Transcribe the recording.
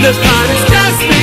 The time is just me